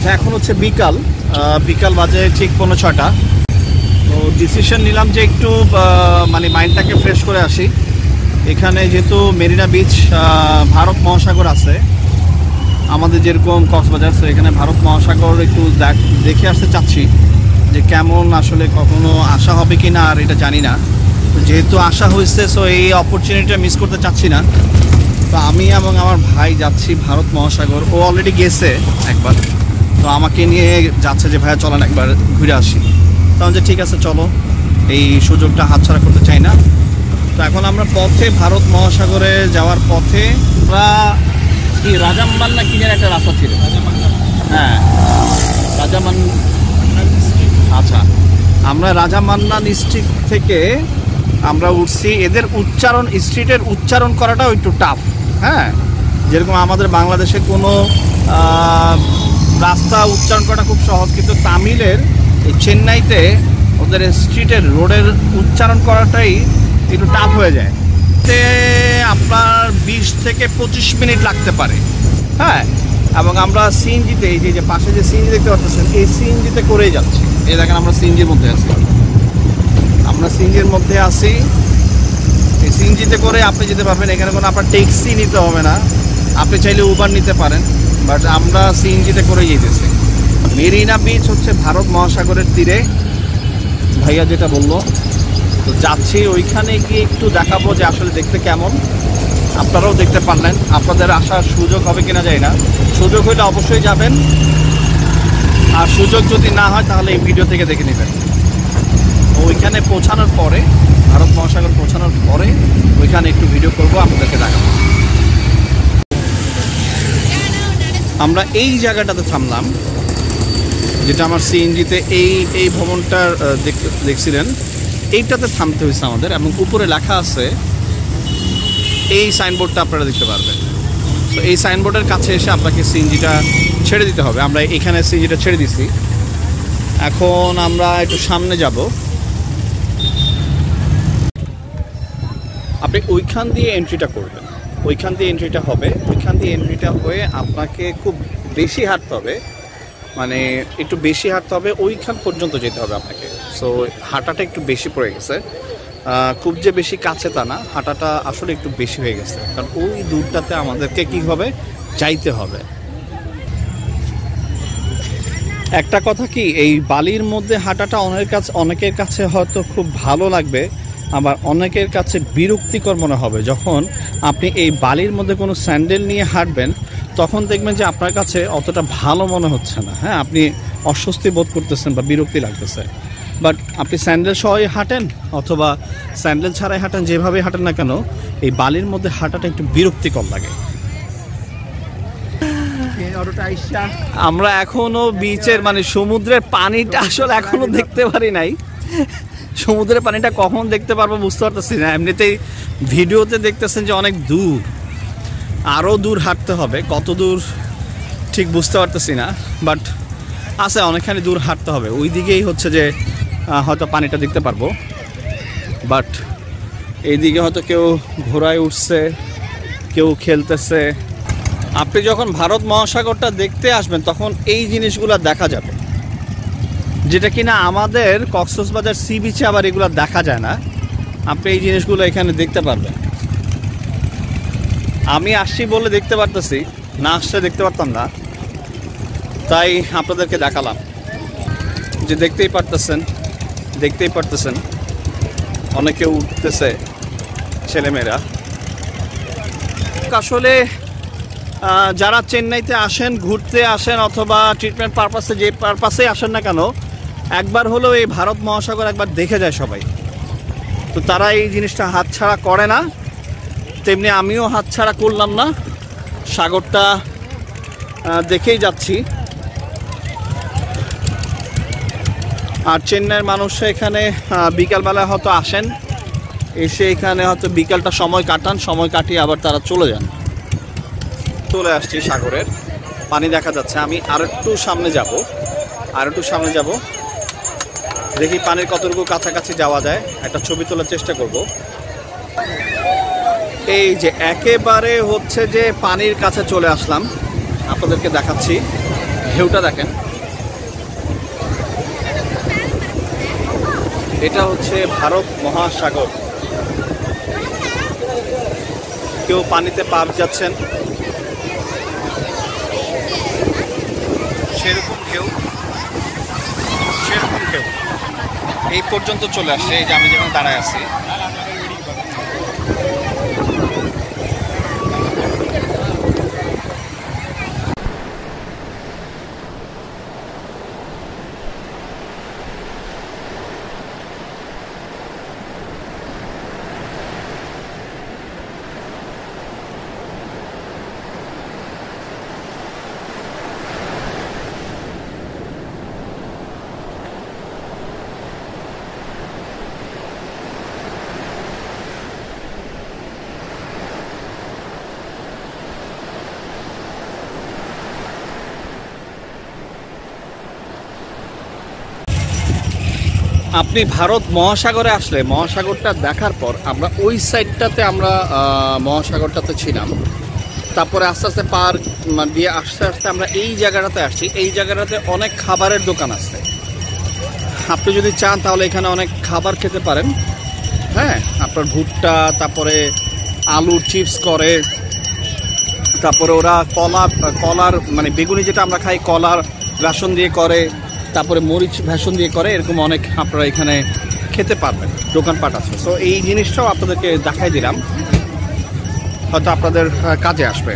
আচ্ছা এখন হচ্ছে বিকাল। বিকাল বাজে ঠিক পনেরো ছটা তো ডিসিশন নিলাম যে একটু মানে মাইন্ডটাকে ফ্রেশ করে আসি। এখানে যেহেতু মেরিনা বিচ ভারত মহাসাগর আছে। আমাদের যেরকম কক্সবাজার তো এখানে ভারত মহাসাগর একটু দেখ- দেখে আসতে চাচ্ছি যে কেমন আসলে কখনো আসা হবে কি না আর এটা জানি না। যেহেতু আসা হয়েছে সো এই অপরচুনিটিটা মিস করতে চাচ্ছি না। তো আমি এবং আমার ভাই যাচ্ছি ভারত মহাসাগর। ও অলরেডি গেছে একবার। তো আমাকে নিয়ে যাচ্ছে যে, ভাইয়া, চলেন একবার ঘুরে আসি। তখন যে, ঠিক আছে, চলো। এই সুযোগটা হাতছাড়া করতে চাই না। তো এখন আমরা পথে ভারত মহাসাগরে যাওয়ার পথে আমরা কি রাজাম্বান না কিনের একটা রাস্তা ছিল? হ্যাঁ। রাজামান আচ্ছা। আমরা রাজা রাজামান্না ডিস্ট্রিক্ট থেকে আমরা উঠছি। এদের উচ্চারণ, স্ট্রিটের উচ্চারণ করাটাও একটু টাফ হ্যাঁ? যেরকম আমাদের বাংলাদেশে কোনো রাস্তা উচ্চারণ করাটা খুব সহজ, কিন্তু তামিলের এই চেন্নাইতে ওদের স্ট্রিটের রোডের উচ্চারণ করাটাই একটু টাফ হয়ে যায়। তে আপনার বিশ থেকে পঁচিশ মিনিট লাগতে পারে। হ্যাঁ এবং আমরা সিএনজিতে, এই যে পাশে যে সিএনজি দেখতে পাচ্ছেন, এই সিএনজিতে করেই যাচ্ছি। এই দেখেন, আমরা সিএনজির মধ্যে আছি। আমরা সিএনজির মধ্যে আছি। এই সিএনজিতে করে আপনি যেতে পারবেন, এখানে কোনো আপনার ট্যাক্সি নিতে হবে না। আপনি চাইলে উবার নিতে পারেন। বাট আমরা সিএনজিতে করে যেতেছি মেরিনা বিচ হচ্ছে ভারত মহাসাগরের তীরে। ভাইয়া যেটা বলল, তো যাচ্ছি ওইখানে গিয়ে একটু দেখাবো যে আসলে দেখতে কেমন। আপনারাও দেখতে পারলেন, আপনাদের আসার সুযোগ হবে কিনা যায় না। সুযোগ হলে অবশ্যই যাবেন। আর সুযোগ যদি না হয়, তাহলে এই ভিডিও থেকে দেখে নেবেন। ওইখানে পৌঁছানোর পরে, ভারত মহাসাগর পৌঁছানোর পরে, ওইখানে একটু ভিডিও করব, আপনাদেরকে দেখাবো। আমরা এই জায়গাটাতে থামলাম, যেটা আমার সিএনজিতে এই এই ভবনটার দেখ- দেখছিলেন, এইটাতে থামতে হয়েছে আমাদের এবং উপরে লেখা আছে, এই সাইনবোর্ডটা আপনারা দেখতে পারবেন। তো এই সাইনবোর্ডের কাছে এসে আপনাকে সিএনজিটা ছেড়ে দিতে হবে। আমরা এখানে সিএনজিটা ছেড়ে দিছি। এখন আমরা একটু সামনে যাব। আপনি ওইখান দিয়ে এন্ট্রিটা করবেন। ওইখান দিয়ে এন্ট্রিটা হবে। ওইখান দিয়ে এন্ট্রিটা হয়ে আপনাকে খুব বেশি হাঁটতে হবে। মানে একটু বেশি হাঁটতে হবে, ওইখান পর্যন্ত যেতে হবে আপনাকে। সো হাঁটাটা একটু বেশি পড়ে গেছে। খুব যে বেশি কাছে তা না, হাঁটাটা আসলে একটু বেশি হয়ে গেছে। কারণ ওই দূরটাতে আমাদেরকে কী হবে? যাইতে হবে। একটা কথা কি, এই বালির মধ্যে হাঁটাটা অনেকের কাছে অনেকের কাছে হয়তো খুব ভালো লাগবে। আবার অনেকের কাছে বিরক্তিকর মনে হবে। যখন আপনি এই বালির মধ্যে কোনো স্যান্ডেল নিয়ে হাঁটবেন, তখন দেখবেন যে আপনার কাছে অতটা ভালো মনে হচ্ছে না। হ্যাঁ আপনি অস্বস্তি বোধ করতেছেন বা বিরক্তি লাগতেছে। বাট আপনি স্যান্ডেল সহই হাঁটেন অথবা স্যান্ডেল ছাড়াই হাঁটেন যেভাবে হাঁটেন না কেন, এই বালির মধ্যে হাঁটাটা একটু বিরক্তিকর লাগে। আমরা এখনও বিচের মানে সমুদ্রের পানিটা আসলে এখনও দেখতে পারি নাই। সমুদ্রের পানিটা কখন দেখতে পারব বুঝতে পারতেছি না। এমনিতেই ভিডিওতে দেখতেছেন যে অনেক দূর আরও দূর হাঁটতে হবে। কত দূর ঠিক বুঝতে পারতেছি না বাট আছে অনেকখানি দূর হাঁটতে হবে। ওই দিকেই হচ্ছে যে হয়তো পানিটা দেখতে পারব। বাট এইদিকে হয়তো কেউ ঘোড়ায় উঠছে, কেউ খেলতেছে। আপনি যখন ভারত মহাসাগরটা দেখতে আসবেন, তখন এই জিনিসগুলো দেখা যাবে। যেটা কিনা আমাদের কক্সবাজার সি বিচে আবার এগুলো দেখা যায় না। আপনি এই জিনিসগুলো এখানে দেখতে পারবেন। আমি আসছি বলে দেখতে পারতেছি, না আসলে দেখতে পারতাম না। তাই আপনাদেরকে দেখালাম যে দেখতেই পারতেছেন দেখতেই পারতেছেন। অনেকে উঠতেছে, ছেলেমেয়েরা। আসলে যারা চেন্নাইতে আসেন, ঘুরতে আসেন অথবা ট্রিটমেন্ট পারপাসে যে পারপাসে আসেন না কেন একবার হলেও এই ভারত মহাসাগর একবার দেখে যায় সবাই। তো তারা এই জিনিসটা হাতছাড়া করে না। তেমনি আমিও হাতছাড়া করলাম না। সাগরটা দেখেই যাচ্ছি। আর চেন্নাইয়ের মানুষরা এখানে বিকালবেলা হয়তো আসেন। এসে এখানে হয়তো বিকালটা সময় কাটান, সময় কাটিয়ে আবার তারা চলে যান। চলে আসছি সাগরের। পানি দেখা যাচ্ছে। আমি আর একটু সামনে যাব। আর একটু সামনে যাব। দেখি পানির কতটুকু কাছাকাছি যাওয়া যায়। একটা ছবি তোলার চেষ্টা করব। এই যে একেবারে হচ্ছে যে পানির কাছে চলে আসলাম। আপনাদেরকে দেখাচ্ছি। ঢেউটা দেখেন। এটা হচ্ছে ভারত মহাসাগর। কেউ পানিতে পাপ যাচ্ছেন সেরকম কেউ এই পর্যন্ত চলে আসছে। এই যে আমি যেখানে দাঁড়ায় আছি। আপনি ভারত মহাসাগরে আসলে মহাসাগরটা দেখার পর আমরা ওই সাইডটাতে আমরা মহাসাগরটাতে ছিলাম। তারপরে আস্তে আস্তে পার দিয়ে আস্তে আস্তে আমরা এই জায়গাটাতে আসছি। এই জায়গাটাতে অনেক খাবারের দোকান আছে। আপনি যদি চান তাহলে এখানে অনেক খাবার খেতে পারেন। হ্যাঁ আপনার ভুট্টা, তারপরে আলুর চিপস করে, তারপরে ওরা কলা কলার মানে বেগুনি যেটা আমরা খাই, কলার, বেসন দিয়ে করে তারপরে মরিচ ভ্যাসন দিয়ে করে, এরকম অনেক আপনারা এখানে খেতে পারবেন, দোকানপাট আছে। সো এই জিনিসটাও আপনাদেরকে দেখাই দিলাম। হয়তো আপনাদের কাজে আসবে।